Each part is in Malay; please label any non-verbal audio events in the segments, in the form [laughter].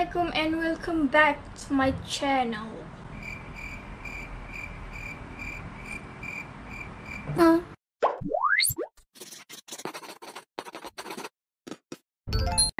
Assalamualaikum and welcome back to my channel. Hmm.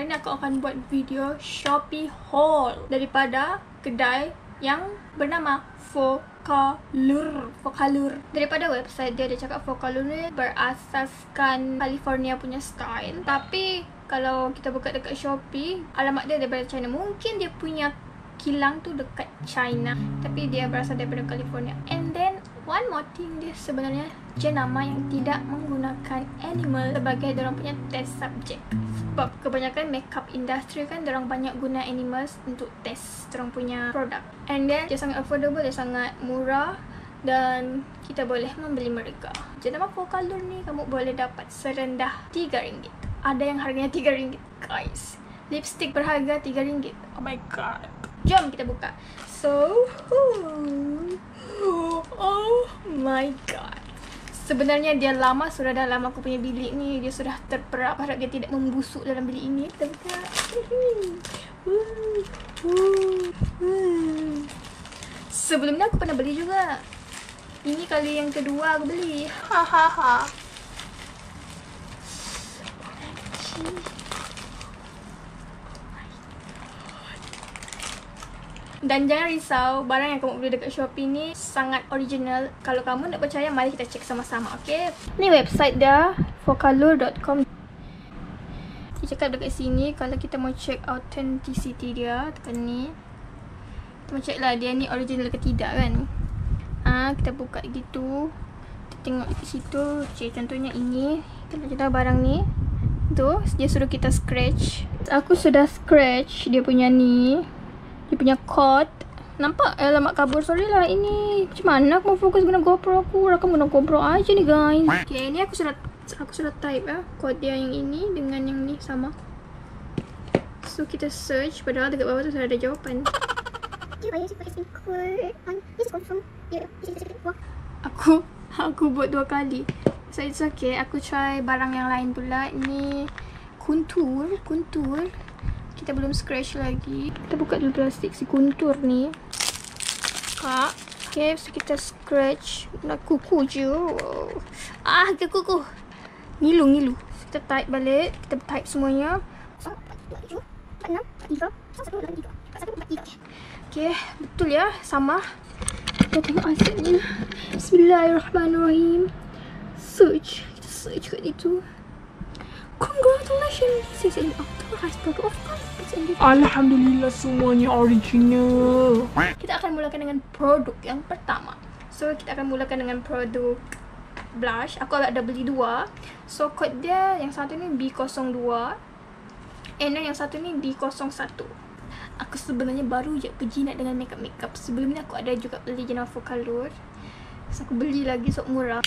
Hari ni aku akan buat video Shopee haul daripada kedai yang bernama Focalur. Focalur. Daripada website dia dia cakap Focalur ni berasaskan California punya style. Tapi kalau kita buka dekat Shopee, alamat dia daripada China. Mungkin dia punya kilang tu dekat China. Tapi dia berasal daripada California. And then, one more thing dia sebenarnya jenama yang tidak menggunakan animal sebagai orang punya test subject. Sebab kebanyakan makeup industry kan orang banyak guna animals untuk test orang punya produk. And then, dia sangat affordable, dia sangat murah dan kita boleh membeli mereka. Jenama Focalur ni kamu boleh dapat serendah RM3 ada yang harganya RM3 guys. Lipstick berharga RM3 oh my god. Jom kita buka. So oh my god. Sebenarnya dia lama sudah dalam aku punya bilik ni. Dia sudah terperap harap dia tidak membusuk dalam bilik ini. Kita buka. Sebelum ni aku pernah beli juga. Ini kali yang kedua aku beli. Hahaha Dan jangan risau, barang yang kamu beli dekat Shopee ni sangat original. Kalau kamu nak percaya, mari kita cek sama-sama, okay? Ni website dia, focalur.com. Dia cakap dekat sini, kalau kita mau check authenticity dia, tekan ni. Kita mau check lah dia ni original ke tidak kan? Ah, ha, kita buka gitu. Kita tengok di situ, okay, contohnya ini. Kita barang ni, tu dia suruh kita scratch. Aku sudah scratch dia punya ni dia punya code nampak? Alamat kabur. Sorry lah ini macam mana aku mau fokus guna GoPro aku? Rakam guna GoPro aja ni guys. Okay ni aku sudah aku sudah type ya code dia yang ini dengan yang ni sama. So kita search. Padahal dekat bawah tu sudah ada jawapan. Aku [laughs] aku buat dua kali So it's okay. Aku try barang yang lain pula. Ini kuntur. Kuntur. Kita belum scratch lagi. Kita buka dulu plastik si kuntur ni. Kak. Okay, so kita scratch. Nak kuku je. Ah, ke kuku. Ngilu, ngilu. So, kita type balik. Kita type semuanya. Okay, betul ya. Sama. Kita tengok hasilnya. Bismillahirrahmanirrahim search kita search kat situ. Congratulations this is an authorized product of Alhamdulillah semuanya original. Kita akan mulakan dengan produk yang pertama. So kita akan mulakan dengan produk blush. Aku ada beli dua so code dia yang satu ni B02 and then yang satu ni B01 aku sebenarnya baru je pergi nak dengan makeup makeup sebelum ni aku ada juga beli jenama Focalur so aku beli lagi sok murah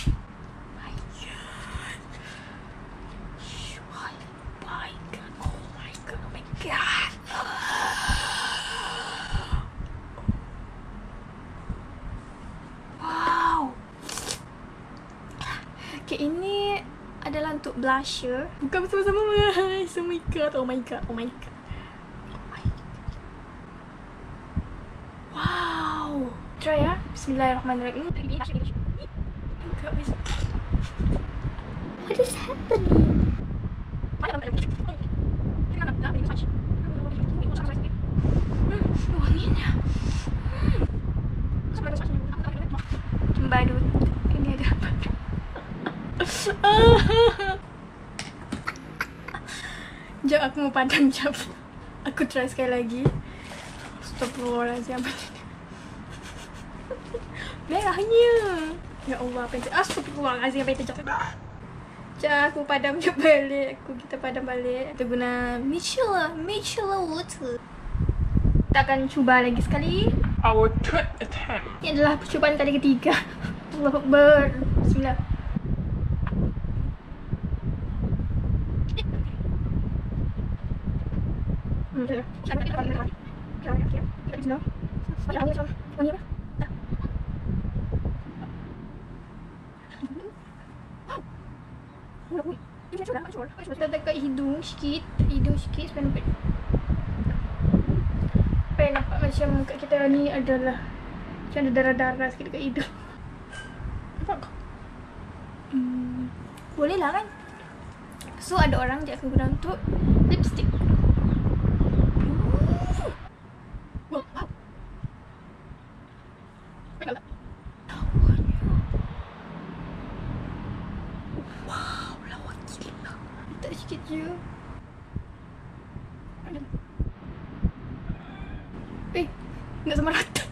blusher. Bukan bersama-sama guys. Oh my god. Oh my god. Oh my god. Wow. Try ya. Bismillahirrahmanirrahim. What is happening? Aku padam [laughs] jap. Aku try sekali lagi. Astagfirullahaladzim. [laughs] Merahnya. Ya Allah, apa yang Astagfirullahaladzim. Apa yang terjadi? Jom aku padam jap balik. Aku kita padam balik. Kita guna Michela. Michela water. Kita akan cuba lagi sekali. Our third attempt. Ini adalah percubaan kali ketiga. [laughs] Allah Akbar. Bismillah. Kita dekat hidung sikit Hidung sikit Sampai nampak macam kat kita ni adalah macam ada darah-darah sikit dekat hidung. Nampak kau? Hmm, boleh lah kan? So ada orang dia akan guna untuk lipstick. Wow. Wow. Baiklah. Wow, lawa gila. Tak sikit je. Eh, nak sama rata.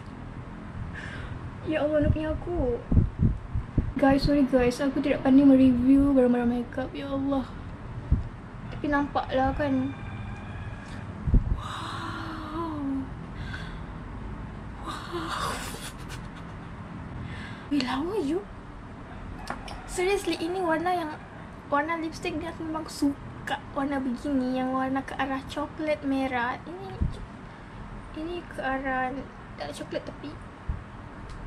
Ya Allah, nak punya aku. Guys, sorry guys. Aku tidak pandai mereview barang-barang makeup. Ya Allah. Tapi nampaklah kan. Wow. Wow. Weh, lawa you. Seriously, ini warna yang warna lipstick ni aku memang suka warna begini yang warna ke arah coklat merah. Ini ini ke arah tak coklat tapi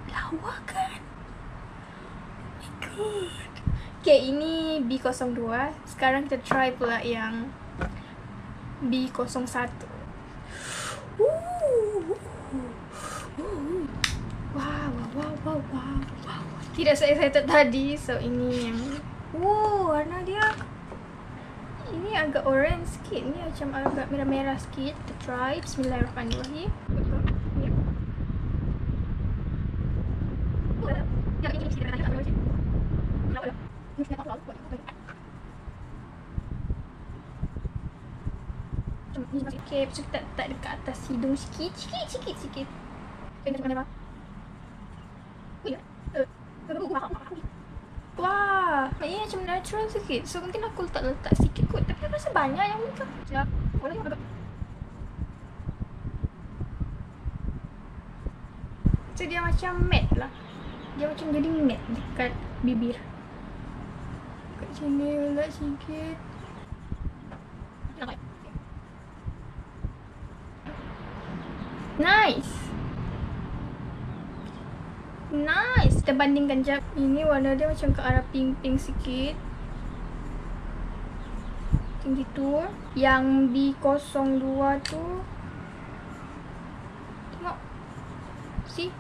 lawa kan? Oh my god. Okay, ini B02. Sekarang kita try pula yang B01. Ooh. Wow, wow, wow, wow, wow, wow. Tidak se-excited tadi. So, ini yang... Wow, warna dia... Ini agak orange sikit. Ini macam agak merah-merah sikit. Kita try. Bismillahirrahmanirrahim. Okay, lepas tu kita letak dekat atas hidung sikit. Sikit, sikit, sikit. Okay, macam mana, Ini macam natural sikit. So mungkin aku letak-letak sikit kot. Tapi aku rasa banyak yang muka. Sekejap. Boleh agak. So dia macam matte lah. Dia macam jadi matte dekat bibir. Kat sini letak sikit. Nice. Nice. Kita bandingkan jap. Ini warna dia macam ke arah pink-pink sikit. Macam gitu. Yang B02 tu. Tengok. See?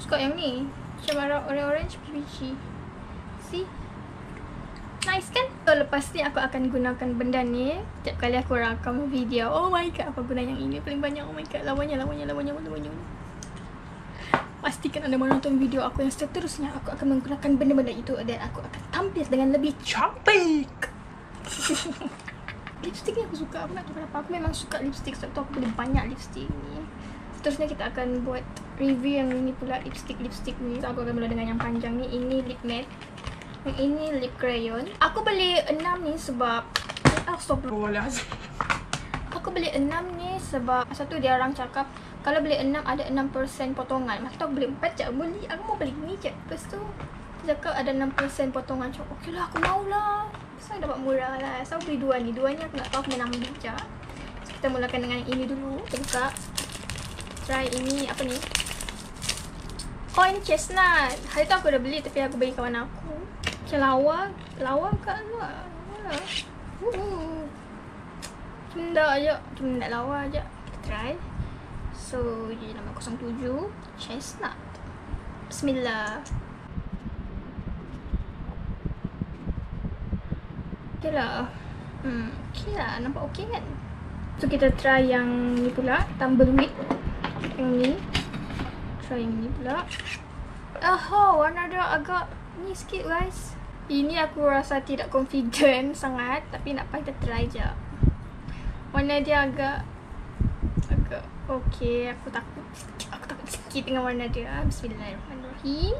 Suka yang ni. Macam arah orange-orange peachy. See? Nice kan? So lepas ni aku akan gunakan benda ni Setiap kali aku rakam video Oh my god Apa guna yang ini paling banyak Oh my god Lawanya, lawanya, lawanya, lawanya Pastikan anda menonton video aku yang seterusnya Aku akan menggunakan benda-benda itu Dan aku akan tampil dengan lebih cantik. [laughs] Lipstick ni aku suka. Aku nak tahu kenapa. Aku memang suka lipstick Sebab tu aku boleh banyak lipstick ni. Seterusnya kita akan buat review yang ini pula Lipstick-lipstick ni. So, Aku akan mula dengan yang panjang ni. Ini lip matte. Yang ini lip crayon. Aku beli enam ni sebab Astagfirullah. [laughs] Aku beli enam ni sebab satu dia orang cakap kalau beli enam ada 6% potongan. Masa tu aku beli empat je. Beli, aku mau beli ni je. Lepas tu dia cakap ada 6% potongan. Cakap okey lah aku mau lah. Saya dapat murah lah. So aku beli dua ni. Dua ni aku nak tahu aku nak ambil je. So, kita mulakan dengan ini dulu. Kita buka. Try ini apa ni? Ini chestnut. Hari tu aku dah beli tapi aku bagi kawan aku. Macam lawa Lawa kat luar uh. Cunda je Cunda lawa je Kita try So Jadi nama 07 Chestnut. Bismillah. Okay lah. Hmm Okay lah. Nampak okay kan? So kita try yang ni pula. Tumbleweed Yang ni. Try yang ni pula. Oh, warna dia agak ni sikit guys. Ini aku rasa tidak confident [laughs] sangat. Tapi nak kita try je. Warna dia agak agak okey. Aku takut aku takut sikit dengan warna dia. Bismillahirrahmanirrahim.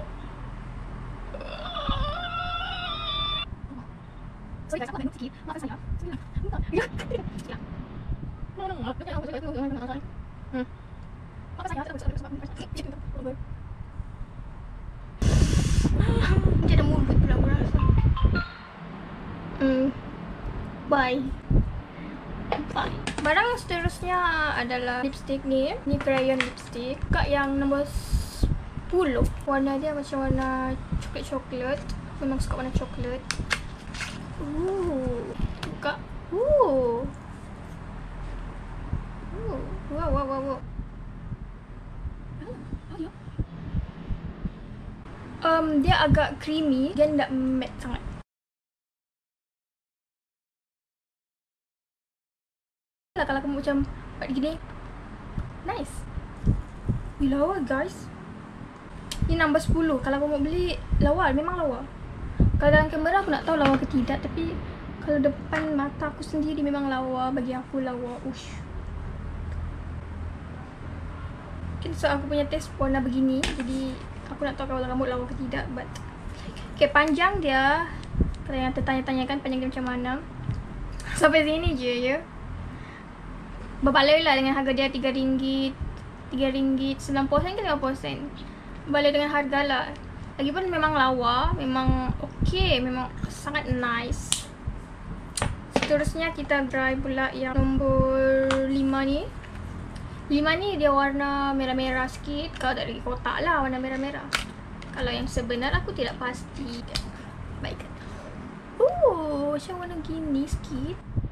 Sorry guys, aku tengok sikit. Maafkan saya. Bismillah. Ya. No, no, no. Hmm. Maafkan saya. Tak boleh sebab dia ada mulut pula aku rasa. Hmm. Bye nampak. Barang seterusnya adalah lipstick ni Ni crayon lipstick. Kat yang nombor 10 Warna dia macam warna coklat-coklat Memang suka warna coklat. Ooh. Buka Ooh. Ooh. Wow, wow, wow, wow. Um, dia agak creamy. Dia tak matte sangat. Lah kalau kamu macam buat gini. Nice. Ini lawa guys. Ini nombor 10. Kalau kamu beli lawa, memang lawa. Kalau dalam kamera aku nak tahu lawa ke tidak. Tapi kalau depan mata aku sendiri memang lawa. Bagi aku lawa. Ush. Mungkin so aku punya taste warna begini. Jadi aku nak tahu kalau rambut lawa ke tidak. But Okay, panjang dia. Kalau yang tertanya-tanyakan panjang dia macam mana. Sampai sini je ya. Berbaloi lah dengan harga dia RM3 RM3 90 sen ke 50 sen Berbaloi dengan harga lah. Lagipun memang lawa Memang okay Memang sangat nice. Seterusnya kita try pula yang nombor 5 ni. 5 ni dia warna merah-merah sikit. Kalau tak lagi kotak lah warna merah-merah. Kalau yang sebenar aku tidak pasti. Baik. Oh, macam warna gini sikit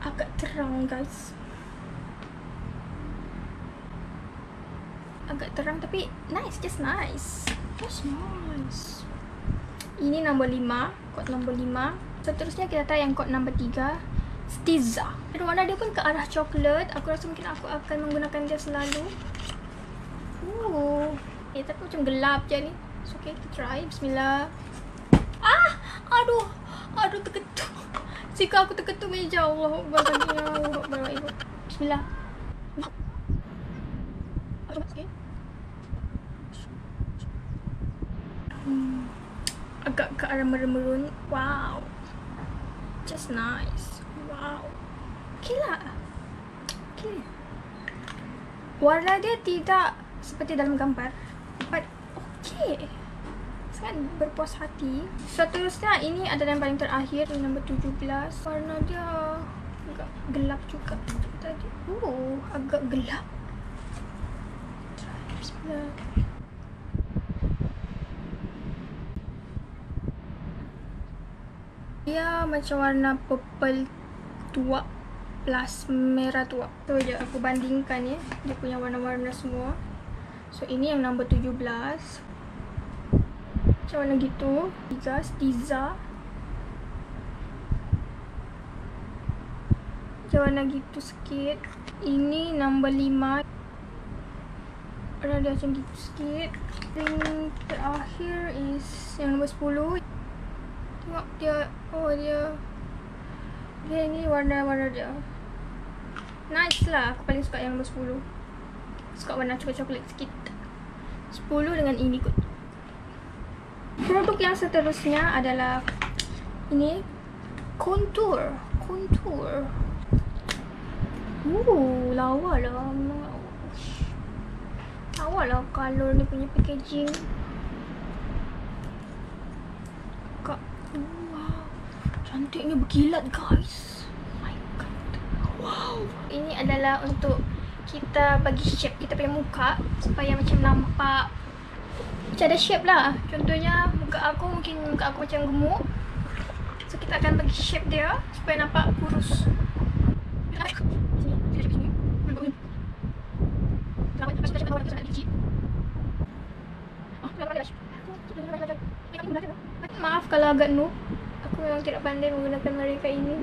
agak terang guys. Agak terang tapi nice just nice. Just nice. Ini nombor 5 kod nombor 5 seterusnya kita try yang kod nombor 3 Stiza. Dan warna dia pun ke arah coklat. Aku rasa mungkin aku akan menggunakan dia selalu. Ooh. eh tapi macam gelap je ni. So okay kita try. Bismillah. Ah! Aduh! Aduh terketuk jika aku terketuk meja Allah Akbar kakinya Allah Akbar ibu. Bismillah. Hmm. Agak ke arah merun-merun. Wow. Just nice. Wow. Okay lah. Okay. Warna dia tidak seperti dalam gambar. But okay sangat berpuas hati. Seterusnya ini adalah yang paling terakhir nombor 17. Warna dia agak gelap juga tadi. Oh, agak gelap. Dia macam warna purple tua plus merah tua. So, je aku bandingkan ya. Dia punya warna-warna semua. So, ini yang nombor 17 macam mana gitu? Tiga Stiza. Macam mana gitu sikit? Ini nombor lima. Ada dia macam gitu sikit. Yang terakhir is Yang nombor sepuluh. Tengok dia. Oh dia. Dia ni warna-warna dia. Nice lah. Aku paling suka yang nombor sepuluh. Suka warna coklat-coklat sikit. Sepuluh dengan ini kot Produk yang seterusnya adalah ini contour, contour. Uh, lawa lah. Lawa lah color ni punya packaging. Kak, wow. Cantiknya berkilat guys. Wow. Ini adalah untuk kita bagi shape kita punya muka supaya macam nampak macam ada shape lah. Contohnya muka aku mungkin muka aku macam gemuk. So kita akan bagi shape dia Supaya nampak kurus. Maaf kalau agak noob. Aku memang tidak pandai menggunakan mereka ini.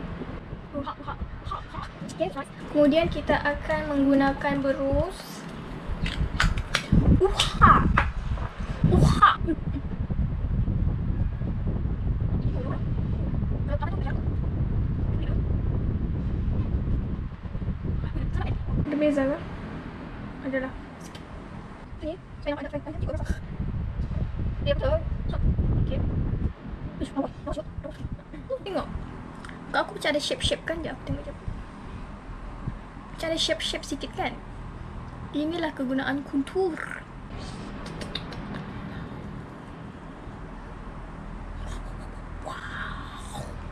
Kemudian kita akan menggunakan berus. Uha! Beza ke? Adalah. Tengok. Kau aku macam ada shape-shape kan je. Aku tengok je. Macam ada shape-shape sikit kan? Inilah kegunaan kontur.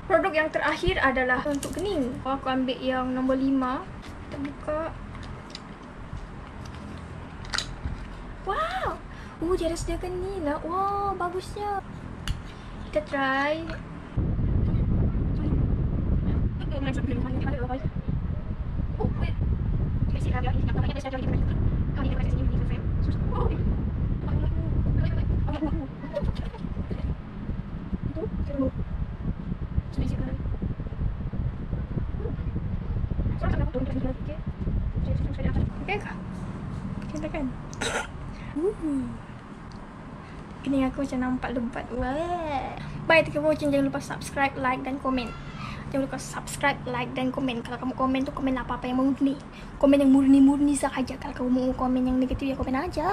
Produk yang terakhir adalah untuk kening. Aku ambil yang nombor 5 kita buka wow oh dia ada sediakan ni lah wow bagusnya. Kita try. Oh wait. Itu. Sudah isi kan? Soalnya kan aku turun lagi lagi. Jadi saya cari atas. Okay kah? Kita kan? Uh. Ini aku macam nampak lebat. Bye, thank you watching. Jangan lupa subscribe, like dan komen. Jangan lupa subscribe, like dan komen. Kalau kamu komen tu komen apa-apa yang murni. Komen yang murni-murni sahaja. Kalau kamu komen yang negatif ya komen aja.